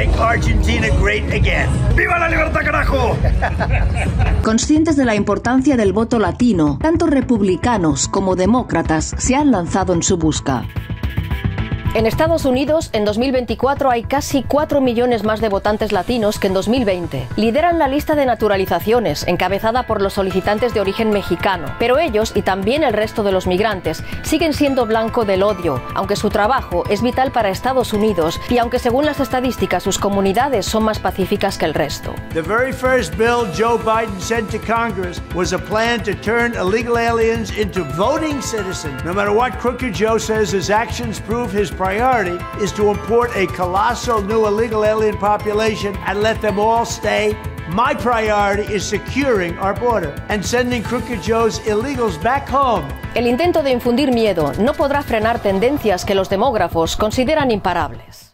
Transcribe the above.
Make Argentina great again. ¡Viva la libertad, carajo! Conscientes de la importancia del voto latino, tanto republicanos como demócratas se han lanzado en su busca. En Estados Unidos, en 2024 hay casi 4 millones más de votantes latinos que en 2020. Lideran la lista de naturalizaciones, encabezada por los solicitantes de origen mexicano. Pero ellos, y también el resto de los migrantes, siguen siendo blanco del odio, aunque su trabajo es vital para Estados Unidos y aunque según las estadísticas sus comunidades son más pacíficas que el resto. The very first bill Joe Biden sent to Congress was a plan to turn illegal aliens into voting citizens. No matter what Crooked Joe says, his actions prove his priority is to import a colossal new illegal alien population and let them all stay. My priority is securing our border and sending Crooked Joe's illegals back home. El intento de infundir miedo no podrá frenar tendencias que los demógrafos consideran imparables.